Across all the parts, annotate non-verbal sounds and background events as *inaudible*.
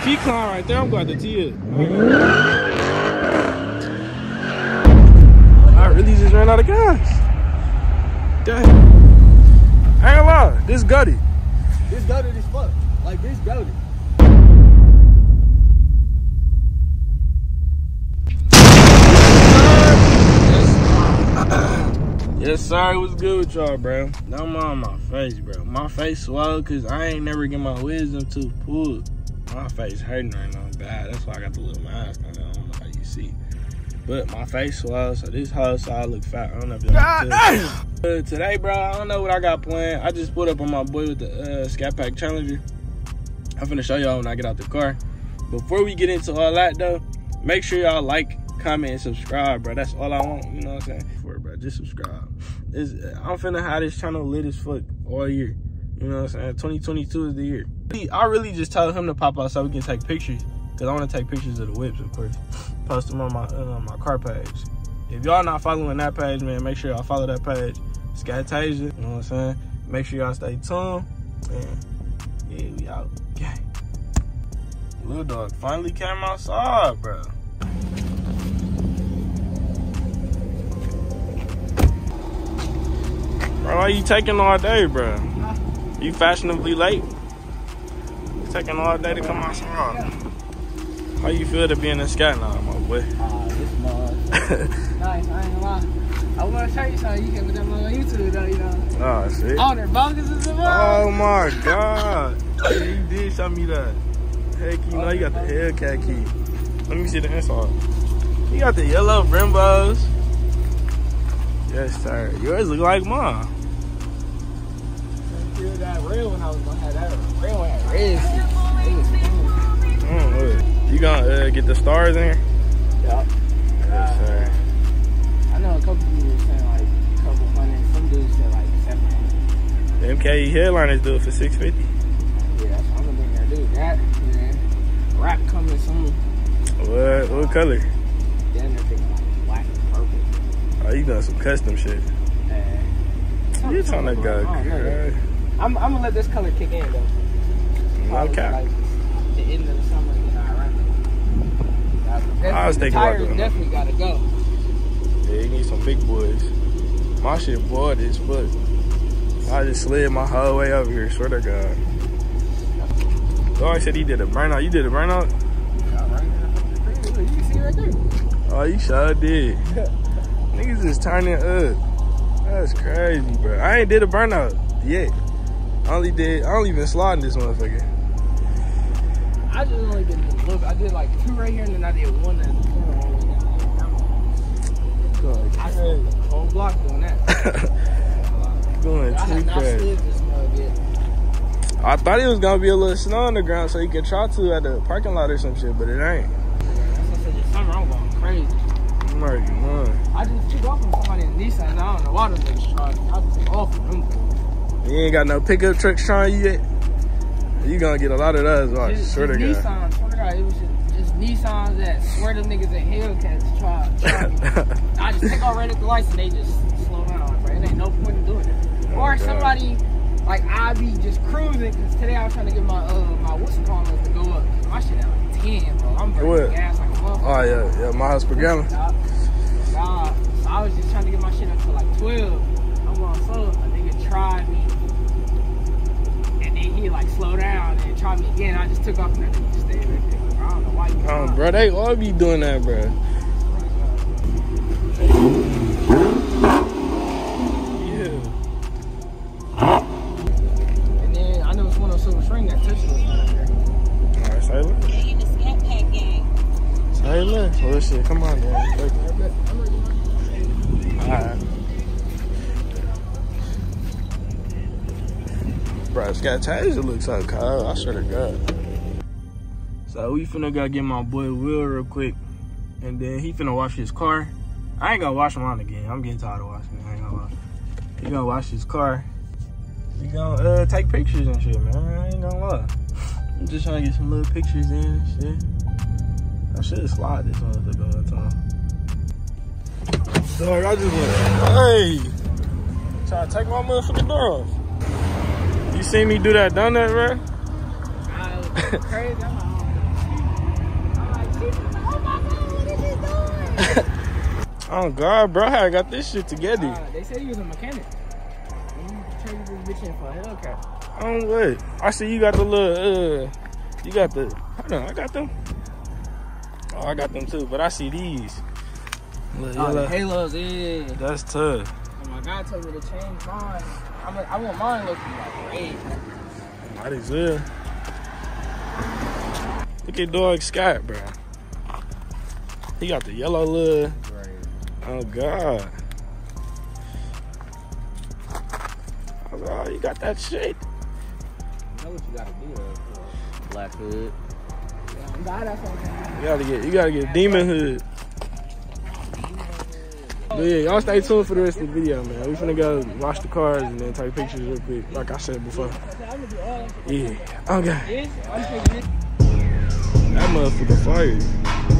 If he climb right there, I'm going to tee it. I really just ran out of gas. Dang. I ain't gonna lie, this gutty. This gutted as fuck. Like this gutted. Yes, sir. What's good with y'all, bro? No more on my face, bro. My face swelled because I ain't never get my wisdom tooth pulled. My face hurting right now bad. That's why I got the little mask on. I don't know how you see. But my face swelled, so this whole side look fat. I don't know if y'all. Uh, today, bro, I don't know what I got planned. I just put up on my boy with the uh, Scat Pack Challenger. I'm finna show y'all when I get out the car. Before we get into all that, though, make sure y'all like, comment, and subscribe, bro. That's all I want. You know what I'm saying? For it, bro, just subscribe. It's, I'm finna have this channel lit as fuck all year. You know what I'm saying? 2022 is the year. I really just told him to pop out so we can take pictures. Cause I want to take pictures of the whips, of course. Post them on my uh, my car page. If y'all not following that page, man, make sure y'all follow that page. Scatasia, you know what I'm saying? Make sure y'all stay tuned. And yeah, we out. Gang. Little dog finally came outside, bro. Bro, why you taking all day, bro? You fashionably late? Taking all day to come outside. How you feel to be in the sky now, my boy? Ah, this mug. *laughs* nice, I ain't gonna lie. I want to show you something. You can put them on YouTube, though, you know. Oh, shit. Oh, they're bogus as well. Oh, my God. yeah, you did show me that. Heck, you know you got the Hellcat key. Let me see the inside. You got the yellow Brembos. Yes, sir. Yours look like mine. Red one I was gonna have that red one had red seats. It was cool. Mm, look. you gonna uh, get the stars in here? Yup. Yes, sir. I know a couple people were saying like a couple hundred. Some dudes said like seven hundred. MKE headliners do it for 650 Yeah, that's what I'm gonna dude. That, man. Rap coming some. What, what color? Then they're thinking like black and purple. Oh, you done some custom shit. Man. You trying to go, I don't know. girl. I'm, I'm gonna let this color kick in though. Probably, cap. Like, the end of the summer, know, right? I was thinking about doing definitely gotta go. Yeah, you need some big boys. My shit bored as fuck. I just slid my whole way over here, swear to God. Oh, Dog said he did a burnout. You did a burnout? Yeah, right there. Look, You can it. Oh, you sure did. *laughs* Niggas is turning up. That's crazy, bro. I ain't did a burnout yet. I only did, I only been sliding this motherfucker. I just only did a little. I did like two right here, and then I did one at the corner way. I slid the whole block doing that. *laughs* Going too crazy. slid this mug yet. I thought it was gonna be a little snow on the ground so you could try to at the parking lot or some shit, but it ain't. That's what I said. This summer I'm going crazy. I'm already won. I just took off from somebody in Nissan. I don't know why them niggas charged. I took off from them. You ain't got no pickup trucks trying you yet. You gonna get a lot of those, I Just, swear to just God. Nissan, swear to God, it was just, just Nissans that swear them niggas at Hellcats try, try. *laughs* I just take right the lights and they just slow down. Bro, it ain't no point in doing it. Oh, or somebody, like, I be just cruising because today I was trying to get my, uh, my what's it called to go up. My shit at like 10, bro. I'm burning gas like a motherfucker. Oh yeah, yeah, miles per gallon. Nah, so I was just trying to get my shit up to like 12. I'm going slow. A nigga tried me. And then he like slowed down and tried me again. I just took off and that nigga just stayed right there. I don't know why you Um, bro, they all be doing that, bro. Yeah. And then I know it's one of those silver string that touched us right there. All right, say less. in the Scat Pack gang. Say less. Well, shit, come on, man. Take it. I'm ready. All right. Bro, got. It looks so cold. I swear to God. So we finna go get my boy Will real quick, and then he finna wash his car. I ain't gonna wash mine again. I'm getting tired of washing it. I ain't gonna lie. He gonna wash his car. We gonna uh, take pictures and shit, man. I ain't gonna lie. I'm just trying to get some little pictures in and shit. I should have slide this motherfucker the time. Dog, I just went, hey, try to take my motherfucking door off. You seen me do that done that, bro? *laughs* oh God, bro! I got this shit together. Uh, they said you was a mechanic. I don't what? I see you got the little. Uh, you got the. Hold on, I got them. Oh, I got them too, but I see these. Look, oh, the halos, yeah. That's tough. Oh my God, told me to change mine. I'm a, I want mine looking like red. Might as well. Look at dog Scott, bro. He got the yellow little Oh God. I was like, oh, you got that shit. You know what you gotta do though. Black hood. Yeah, I'm glad that's okay. You gotta get you gotta get demon hood. But yeah, y'all stay tuned for the rest of the video, man. We finna go wash the cars and then take pictures real quick, like I said before. I'm gonna do all that. Yeah. Okay. I'm taking this. That motherfucker fire.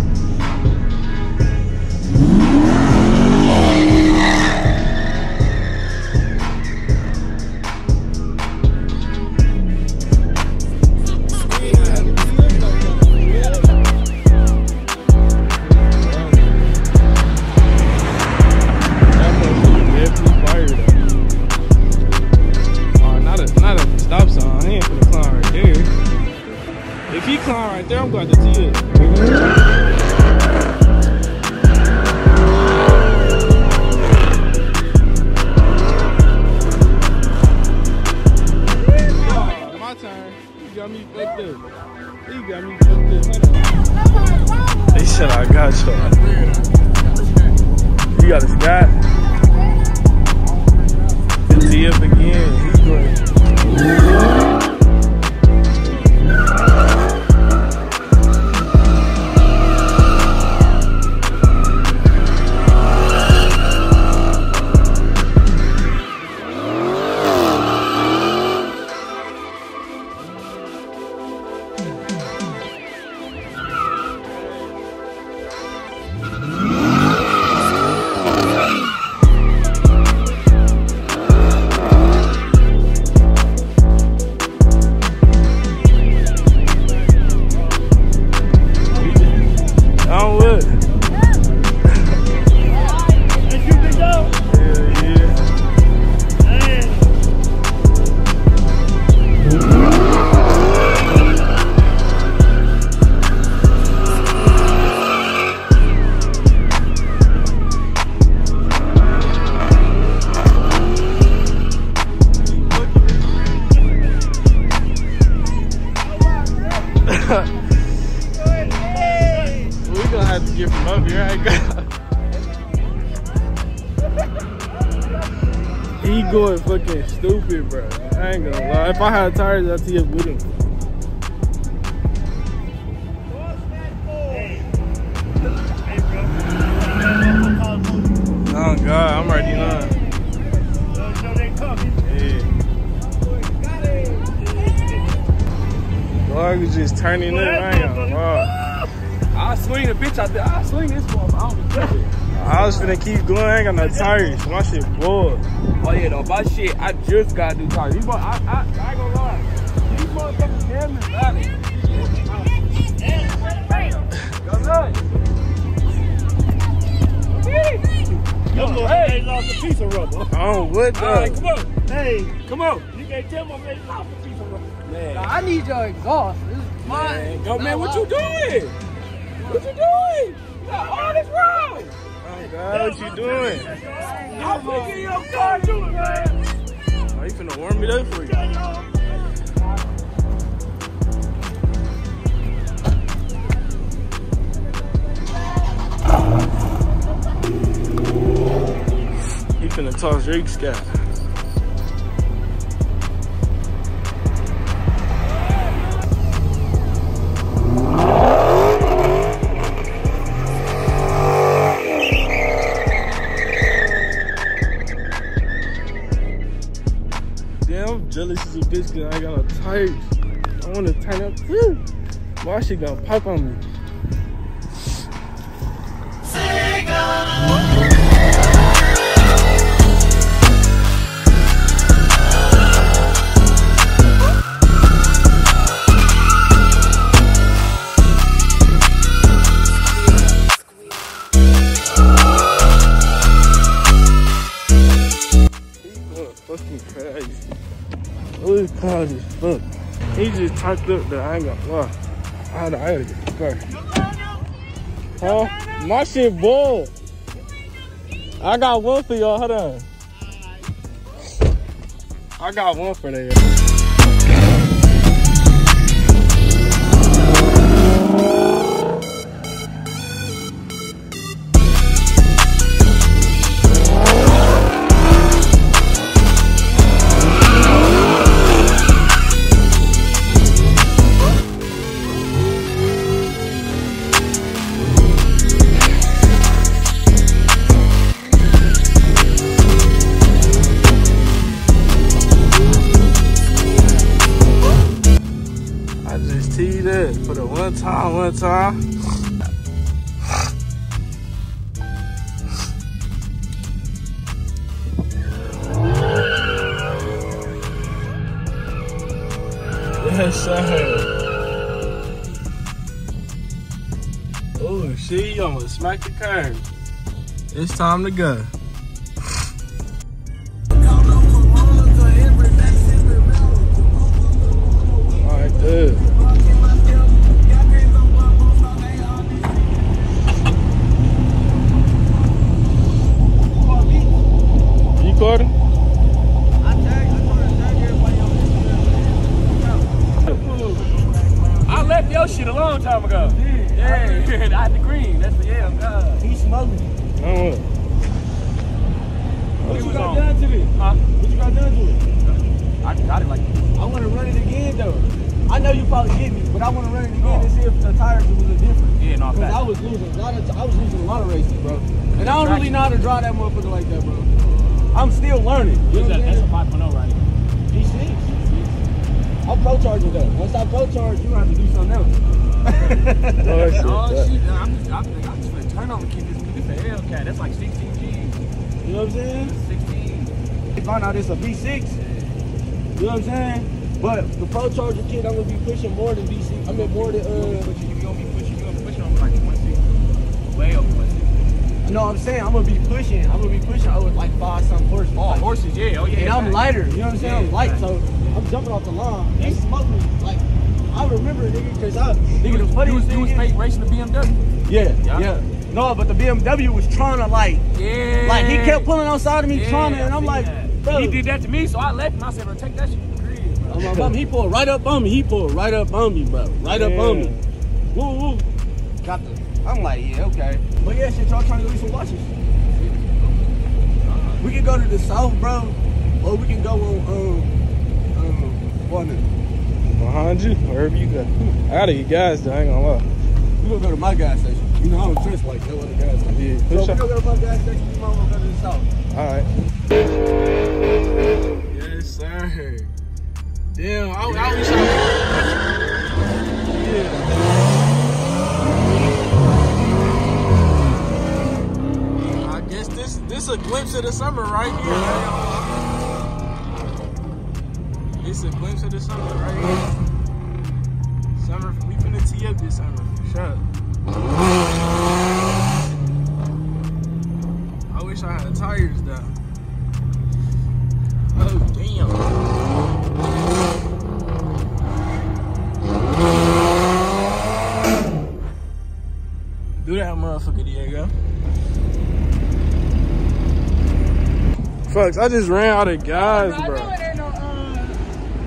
He going fucking stupid, bro. I ain't gonna lie. If I had tires, I'd tee up with him. Oh God, I'm already done. Yeah. Dog was just turning up. I gonna lie. I'll swing the bitch out there. I'll swing this one. I don't care. I was finna keep going. I ain't got no tires. My shit bored. Oh yeah, though, my shit, I just got new tires. These mo- I, I, I ain't gonna lie. These motherfuckers damn is valid. Go nuts. Your hey. lost a piece of rubber. Oh, what All right, the? come on. Hey, Come on. you can't tell my man lost a piece of rubber. Man. I need your exhaust. This is mine. Man, go, man, what you doing? What you doing? You got all this wrong. Oh, God, what you doing? I'm picking your car too, man. Are you oh, finna warm it up for you. He finna toss Drake Scott. A cause I got no tires. I wanna tighten up too. My shit gonna pop on me. There. I ain't gonna lie. I had I had to get the car. Huh? My shit boiled. I got one for y'all. Hold on. I got one for that. Just teed up for the one time, one time. Yes, sir. Oh, you almost smacked the curb. It's time to go. Learning. You know what I'm That's a 5.0, right? G6. I'm pro charging though. Once I pro charge, you're gonna have to do something else. *laughs* Oh, shit. Oh that- shit! I'm just, I'm, I'm just gonna turn on and keep this. This a Hellcat. That's like 16 G's. You know what I'm saying? 16. They find out it's a V6. You know what I'm saying? But the ProCharger kit, I'm gonna be pushing more than V6. I mean more than uh. But you, you gonna be pushing, you gonna be pushing on like 160. Way over 160. No, I'm saying I'm gonna be pushing. I'm gonna be pushing I over like five some horses. Oh, horses, yeah. Oh, yeah. And I'm lighter. You know what I'm saying? I'm light, fact. so I'm jumping off the line. They smoke me like. I remember it, nigga, cause I nigga the You funniest was, you was fake racing the BMW. Yeah, Yeah? yeah, No, but the BMW was trying to like, Yeah. like he kept pulling outside of me, Yeah, trying to, and I'm like, that. bro. He did that to me, so I left and I said, bro, take that shit to the crib. I'm like, he pulled right up on me. He pulled right up on me, bro. Right up on me. Woo woo. Got the. I'm like, yeah, okay. But yeah, shit, y'all trying to go get some watches. We can go to the south, bro, or we can go on um um one. Behind you, wherever you go. I gotta get gas though, I ain't gonna lie. We gonna go to my gas station. You know I don't trust like no other gas station. Yeah, So push we up. gonna go to my gas station. We might wanna go to the south. Alright. Yes, sir. Damn, I, I wish I this a glimpse of the summer right here. It's a glimpse of the summer right here. Summer, we finna tee up this summer for sure. I wish I had tires though. Oh damn. Do that motherfucker, Diego. Fucks, I just ran out of gas, I bro. no, uh,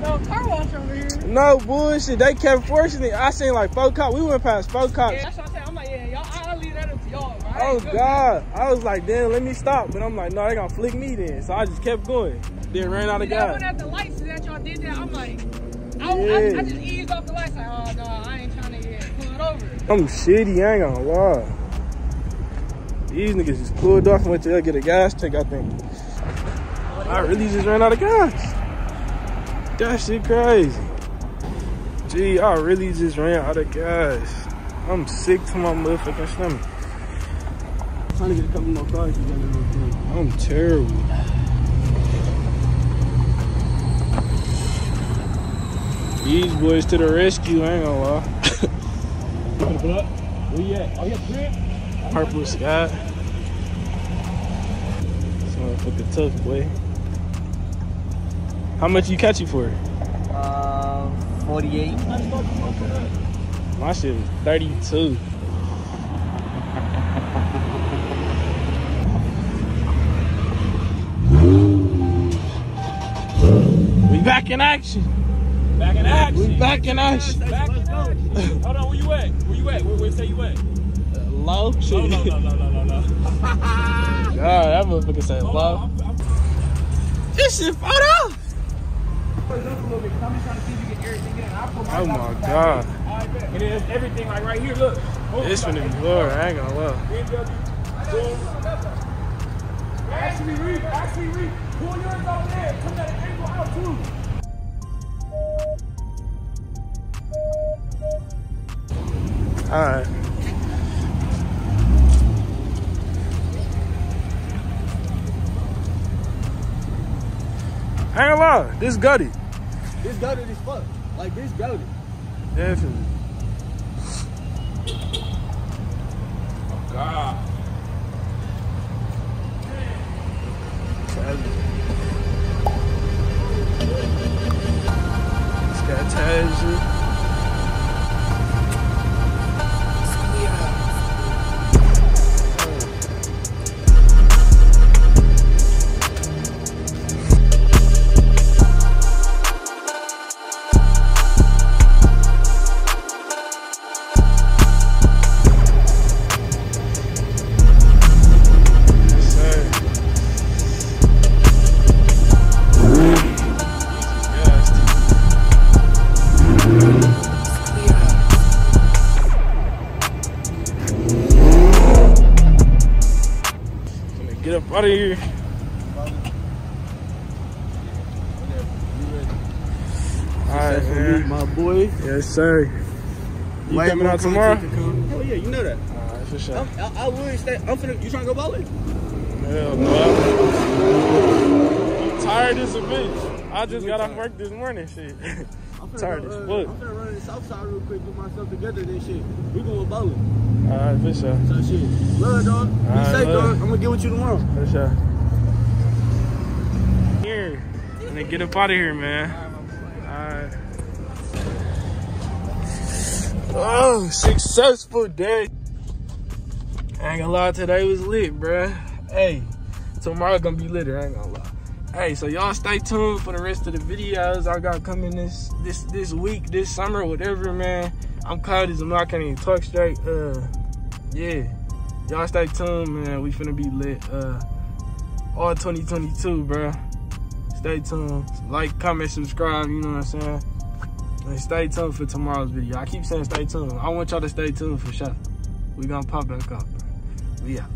no car wash over here. No bullshit. They kept forcing it. I seen like four cops. We went past four cops. Yeah, that's what I'm saying. I'm like, yeah, y'all, I'll leave that up to y'all, bro. I Oh good. God! I was like, damn, let me stop. But I'm like, no, they gonna flick me then. So I just kept going. Then ran out of Yeah, I went gas. at the lights that y'all did that. I'm like, I, I, Yeah. I just eased off the lights. Like, oh no, I ain't trying to get pulled over. I'm shitty. I ain't gonna lie. These niggas just pulled off and went to get a gas tank. I think. I really just ran out of gas. That shit crazy. Gee, I really just ran out of gas. I'm sick to my motherfucking stomach. trying to get a couple more cars together real quick. I'm terrible. These boys to the rescue, I ain't gonna lie. Where you at? Oh, yeah? Purple sky. This motherfucker tough, boy. How much you catch you for? Uh, 48. My shit was 32. We back in action. Back in action. We back in action. Back in action. Hold on, where you at? Where you at? Where, where say you at? Low shit. No, no, no, no, no, no, no. *laughs* God, that motherfucker said Hold low. on, I'm, I'm, This shit photo. Oh my God. All right, and then everything like right here. Look. Hold This on, finna be like, glory. I ain't gonna lie. Actually, read. Actually, read. Pull yours over there. Come at an angle out too. Alright. I ain't lie, this gutty. This goaded as fuck. Like, this goaded. Definitely. Oh God. Got Tasia. Yes, get out of here. Alright, man. My boy. Yes, sir. You coming out tomorrow? content to come. Hell yeah, you know that. Alright, for sure. I'm, I, I would stay. I'm finna. You trying to go bowling? Hell no. I'm tired as a bitch. I just got off work this morning, shit. I'm *laughs* Tired go, as uh, fuck. I'm finna run to the south side real quick, get myself together, then shit. We going bowling. Alright, for sure. So shit. Love, dog. Be Alright, safe, love. dog. I'm gonna get with you tomorrow. For sure. Here. And then get up out of here, man. Alright. Oh, successful day. I ain't gonna lie, today was lit, bruh. Hey, tomorrow gonna be lit, I ain't gonna lie. Hey, so y'all stay tuned for the rest of the videos I got coming this this this week, this summer, whatever, man. I'm cold as a I can't even talk straight. Uh, yeah. Y'all stay tuned, man. We finna be lit. Uh, all 2022, bro Stay tuned. Like, comment, subscribe. You know what I'm saying? And stay tuned for tomorrow's video. I keep saying stay tuned. I want y'all to stay tuned for sure. We gonna pop back up, bro. We out.